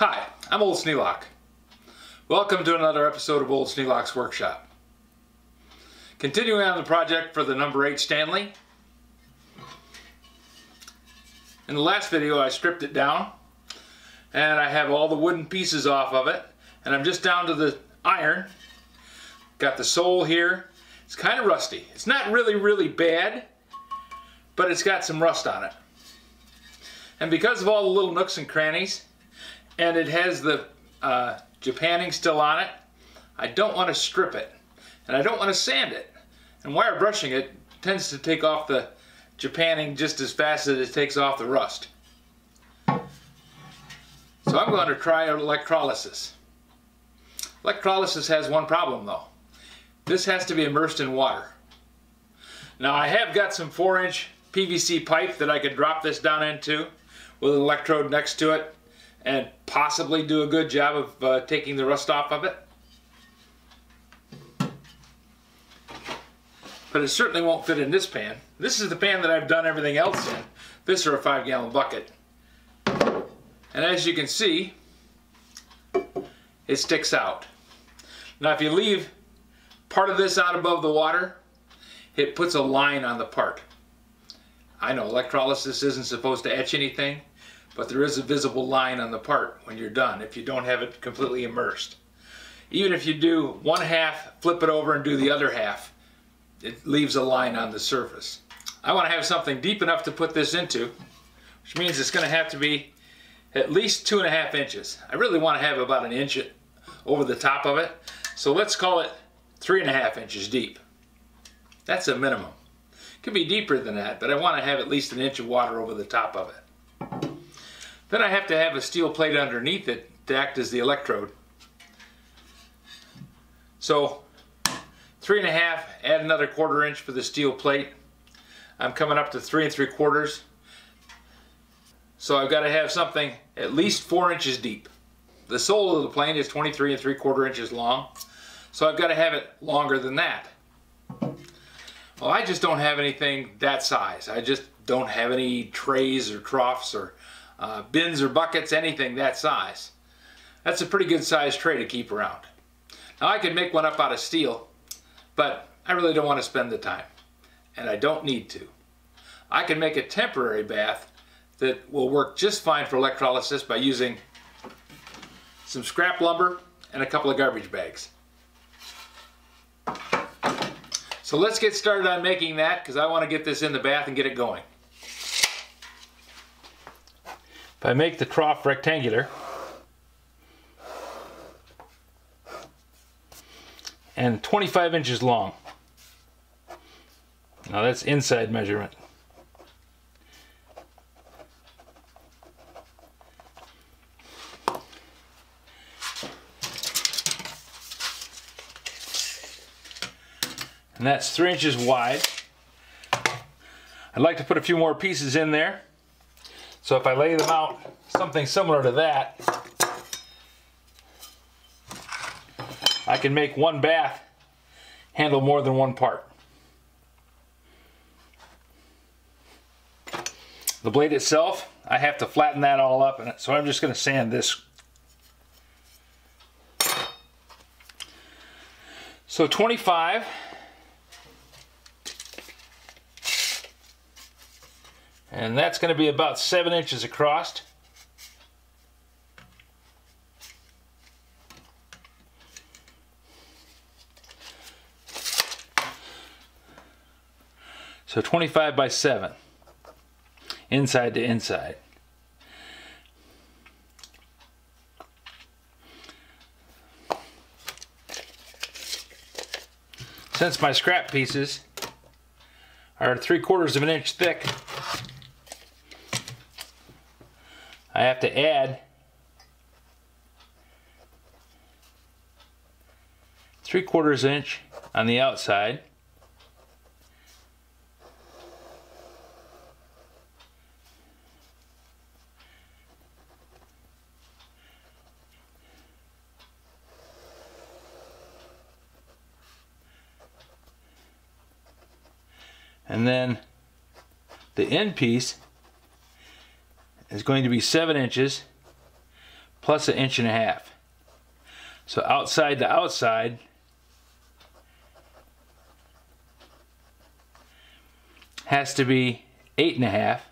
Hi, I'm Old Sneelock. Welcome to another episode of Old Sneelock's Workshop. Continuing on the project for the number 8 Stanley. In the last video I stripped it down and I have all the wooden pieces off of it and I'm just down to the iron. Got the sole here. It's kind of rusty. It's not really, really bad, but it's got some rust on it. And because of all the little nooks and crannies, and it has the uh, Japanning still on it. I don't want to strip it and I don't want to sand it. And wire brushing it tends to take off the Japanning just as fast as it takes off the rust. So I'm going to try electrolysis. Electrolysis has one problem though. This has to be immersed in water. Now I have got some 4 inch PVC pipe that I could drop this down into with an electrode next to it and possibly do a good job of uh, taking the rust off of it. But it certainly won't fit in this pan. This is the pan that I've done everything else in. This or a five gallon bucket. And as you can see, it sticks out. Now if you leave part of this out above the water, it puts a line on the part. I know electrolysis isn't supposed to etch anything, but there is a visible line on the part when you're done if you don't have it completely immersed. Even if you do one half, flip it over and do the other half, it leaves a line on the surface. I want to have something deep enough to put this into, which means it's going to have to be at least two and a half inches. I really want to have about an inch over the top of it, so let's call it three and a half inches deep. That's a minimum. It could be deeper than that, but I want to have at least an inch of water over the top of it. Then I have to have a steel plate underneath it to act as the electrode. So three and a half, add another quarter inch for the steel plate. I'm coming up to three and three quarters. So I've got to have something at least four inches deep. The sole of the plane is 23 and three quarter inches long. So I've got to have it longer than that. Well, I just don't have anything that size. I just don't have any trays or troughs or uh, bins or buckets, anything that size. That's a pretty good size tray to keep around. Now I could make one up out of steel, but I really don't want to spend the time, and I don't need to. I can make a temporary bath that will work just fine for electrolysis by using some scrap lumber and a couple of garbage bags. So let's get started on making that because I want to get this in the bath and get it going. If I make the trough rectangular, and 25 inches long. Now that's inside measurement. And that's three inches wide. I'd like to put a few more pieces in there. So if I lay them out something similar to that, I can make one bath handle more than one part. The blade itself, I have to flatten that all up, and so I'm just going to sand this. So 25 And that's going to be about seven inches across. So 25 by 7, inside to inside. Since my scrap pieces are 3 quarters of an inch thick, I have to add three quarters inch on the outside. And then the end piece is going to be 7 inches plus an inch and a half. So outside to outside, has to be eight and a half.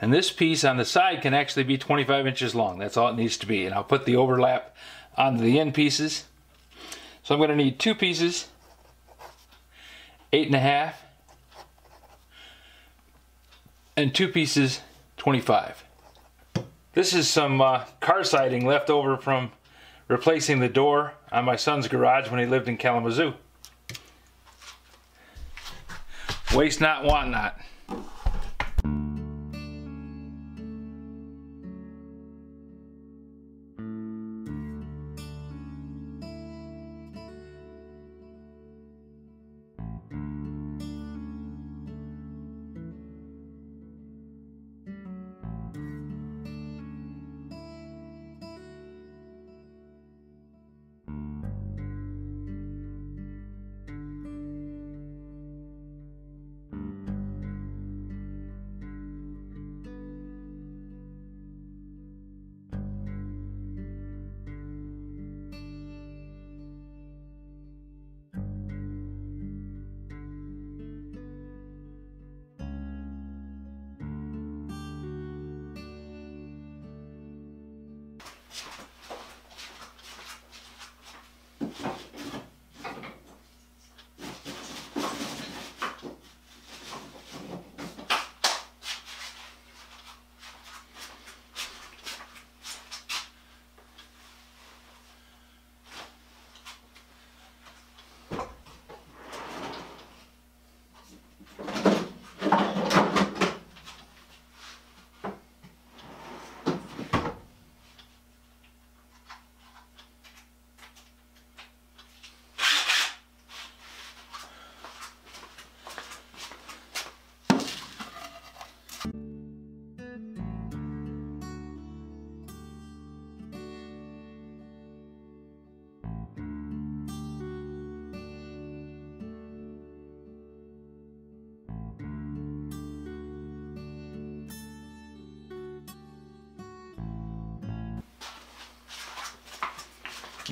And this piece on the side can actually be 25 inches long. That's all it needs to be. And I'll put the overlap onto the end pieces. So I'm going to need two pieces, eight and a half, and two pieces, 25. This is some uh, car siding left over from replacing the door on my son's garage when he lived in Kalamazoo. Waste not, want not.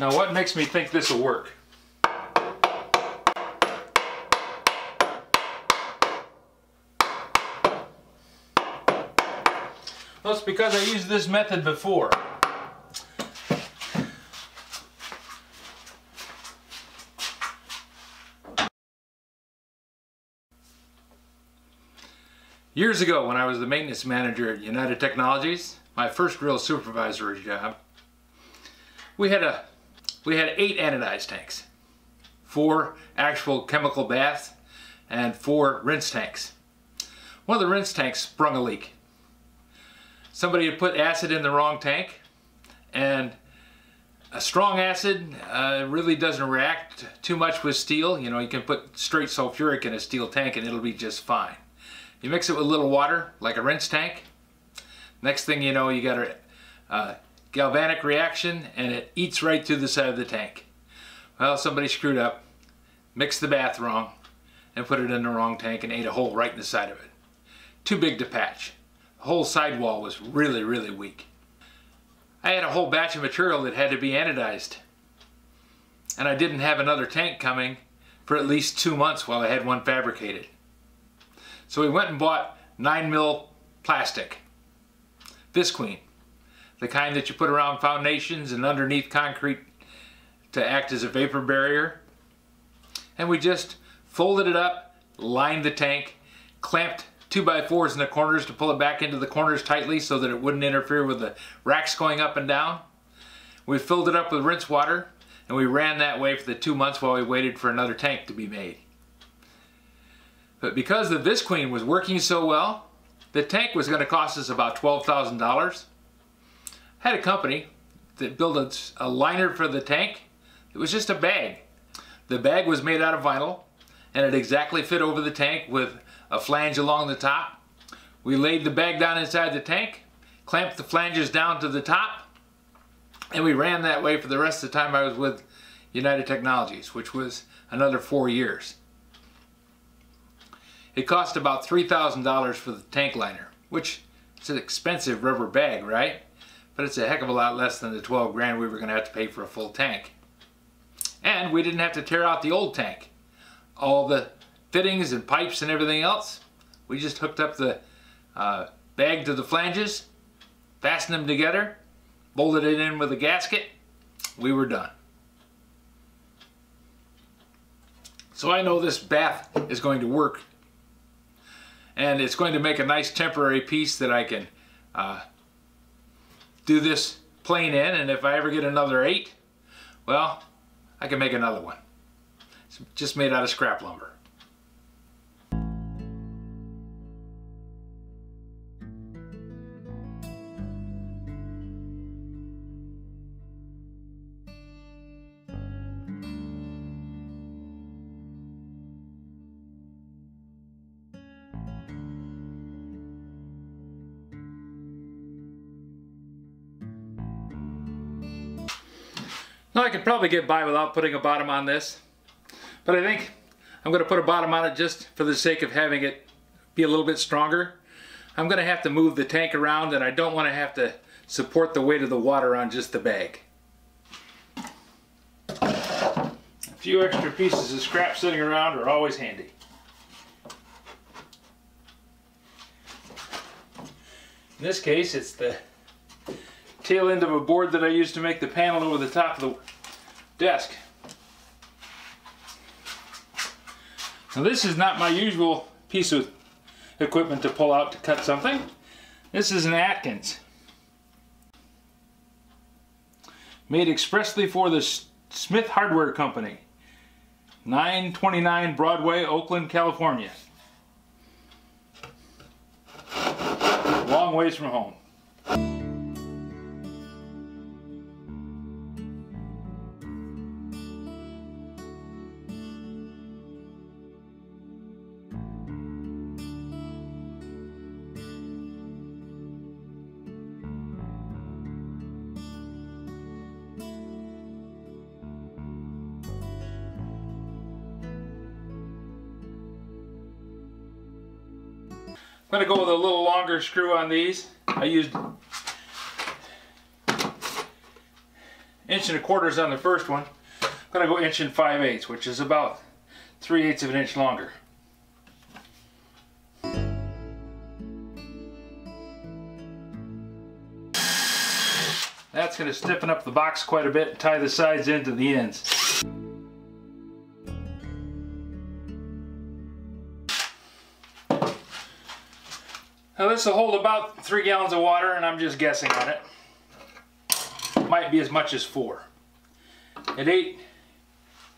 Now what makes me think this will work? Well, it's because I used this method before. Years ago, when I was the maintenance manager at United Technologies, my first real supervisory job, we had a we had eight anodized tanks, four actual chemical baths, and four rinse tanks. One of the rinse tanks sprung a leak. Somebody had put acid in the wrong tank, and a strong acid uh, really doesn't react too much with steel. You know, you can put straight sulfuric in a steel tank and it'll be just fine. You mix it with a little water, like a rinse tank. Next thing you know, you got a uh, galvanic reaction and it eats right through the side of the tank. Well, somebody screwed up, mixed the bath wrong, and put it in the wrong tank and ate a hole right in the side of it. Too big to patch. The whole sidewall was really, really weak. I had a whole batch of material that had to be anodized. And I didn't have another tank coming for at least two months while I had one fabricated. So we went and bought 9 mil plastic, Visqueen the kind that you put around foundations and underneath concrete to act as a vapor barrier. And we just folded it up, lined the tank, clamped 2x4s in the corners to pull it back into the corners tightly so that it wouldn't interfere with the racks going up and down. We filled it up with rinse water and we ran that way for the two months while we waited for another tank to be made. But because the Visqueen was working so well, the tank was going to cost us about $12,000 had a company that built a, a liner for the tank. It was just a bag. The bag was made out of vinyl and it exactly fit over the tank with a flange along the top. We laid the bag down inside the tank, clamped the flanges down to the top, and we ran that way for the rest of the time I was with United Technologies, which was another four years. it cost about $3,000 for the tank liner, which is an expensive rubber bag, right? But it's a heck of a lot less than the 12 grand we were going to have to pay for a full tank. And we didn't have to tear out the old tank. All the fittings and pipes and everything else, we just hooked up the uh, bag to the flanges, fastened them together, bolted it in with a gasket, we were done. So I know this bath is going to work and it's going to make a nice temporary piece that I can uh, do this plane in and if I ever get another eight well I can make another one. It's just made out of scrap lumber Now I could probably get by without putting a bottom on this, but I think I'm going to put a bottom on it just for the sake of having it be a little bit stronger. I'm going to have to move the tank around and I don't want to have to support the weight of the water on just the bag. A few extra pieces of scrap sitting around are always handy. In this case, it's the tail end of a board that I used to make the panel over the top of the desk. Now this is not my usual piece of equipment to pull out to cut something. This is an Atkins. Made expressly for the Smith Hardware Company. 929 Broadway, Oakland, California. Long ways from home. I'm going to go with a little longer screw on these. I used inch and a quarters on the first one. I'm going to go inch and five eighths, which is about three eighths of an inch longer. That's going to stiffen up the box quite a bit and tie the sides into the ends. Now this will hold about three gallons of water and I'm just guessing on it. Might be as much as four. At eight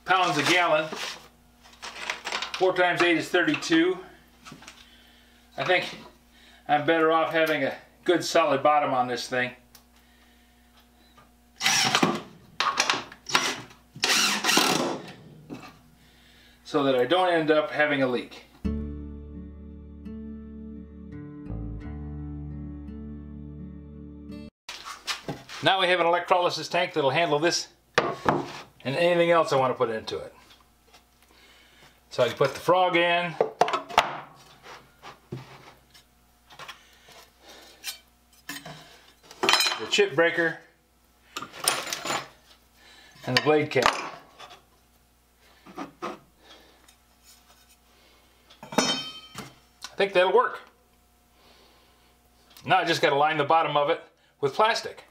pounds a gallon, four times eight is 32. I think I'm better off having a good solid bottom on this thing. So that I don't end up having a leak. Now we have an electrolysis tank that'll handle this and anything else I want to put into it. So I can put the frog in. The chip breaker and the blade cap. I think that'll work. Now I just got to line the bottom of it with plastic.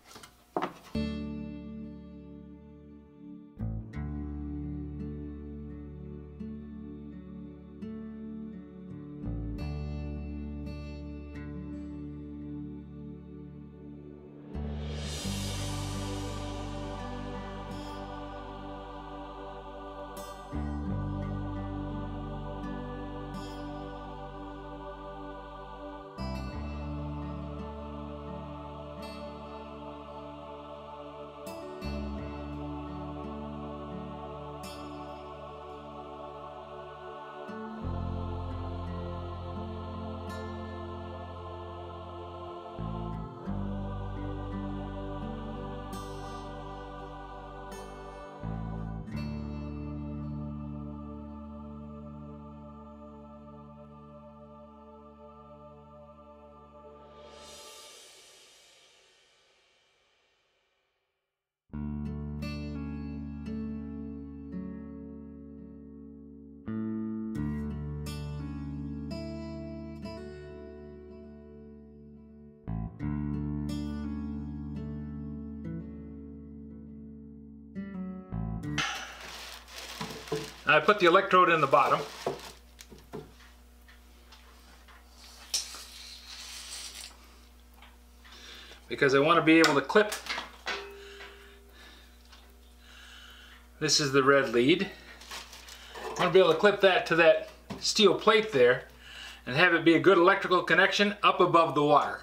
I put the electrode in the bottom. Because I want to be able to clip. This is the red lead. I want to be able to clip that to that steel plate there and have it be a good electrical connection up above the water.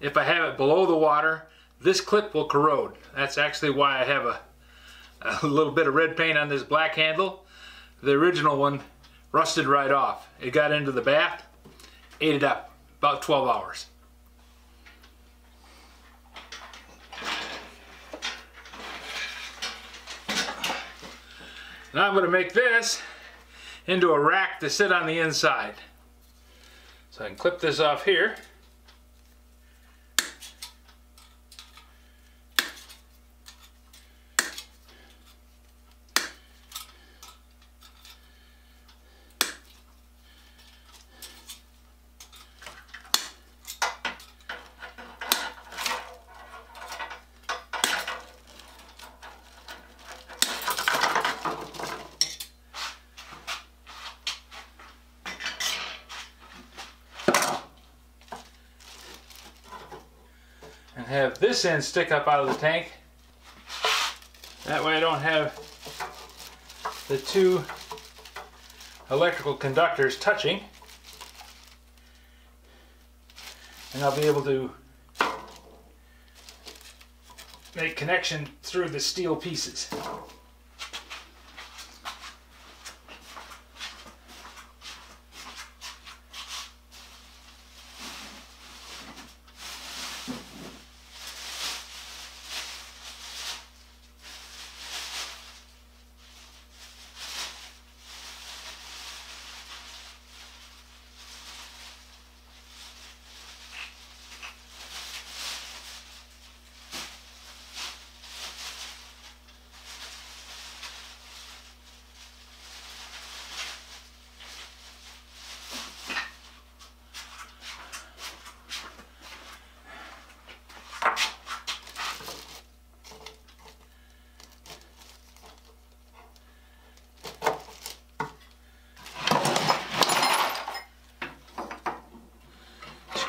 If I have it below the water, this clip will corrode. That's actually why I have a, a little bit of red paint on this black handle. The original one rusted right off. It got into the bath, ate it up, about 12 hours. Now I'm going to make this into a rack to sit on the inside. So I can clip this off here. and have this end stick up out of the tank. That way I don't have the two electrical conductors touching. And I'll be able to make connection through the steel pieces.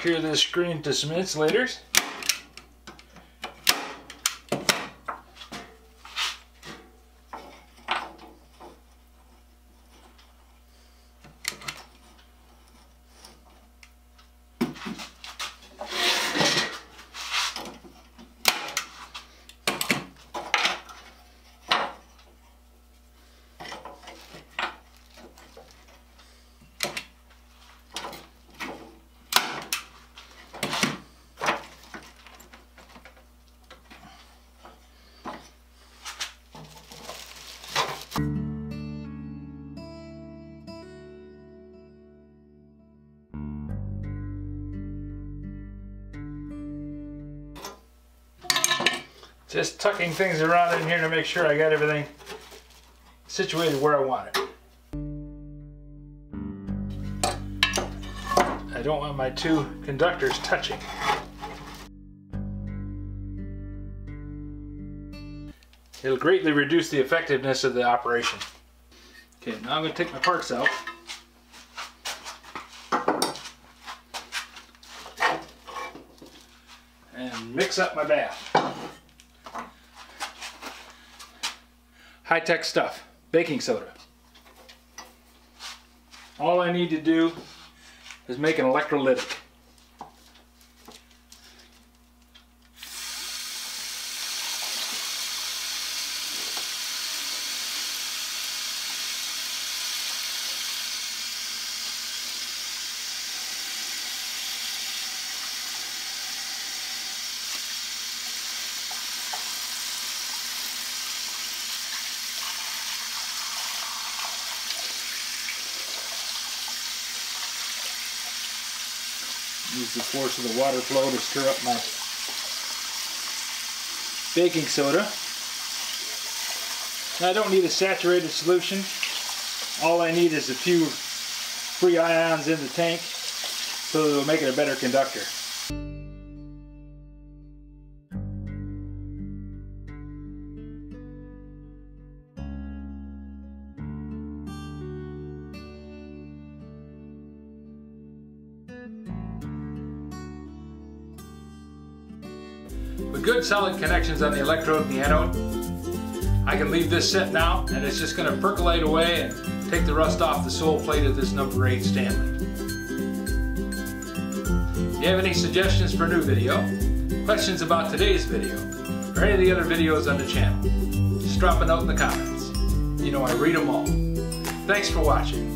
Secure this screen to some insulators. Just tucking things around in here to make sure I got everything situated where I want it. I don't want my two conductors touching. It'll greatly reduce the effectiveness of the operation. Okay, now I'm going to take my parts out. And mix up my bath. High-tech stuff, baking soda. All I need to do is make an electrolytic. Use the force of the water flow to stir up my baking soda. I don't need a saturated solution. All I need is a few free ions in the tank so it'll make it a better conductor. Good solid connections on the electrode and the anode. I can leave this set now and it's just going to percolate away and take the rust off the sole plate of this number 8 Stanley. If you have any suggestions for a new video, questions about today's video, or any of the other videos on the channel, just drop a note in the comments. You know I read them all. Thanks for watching.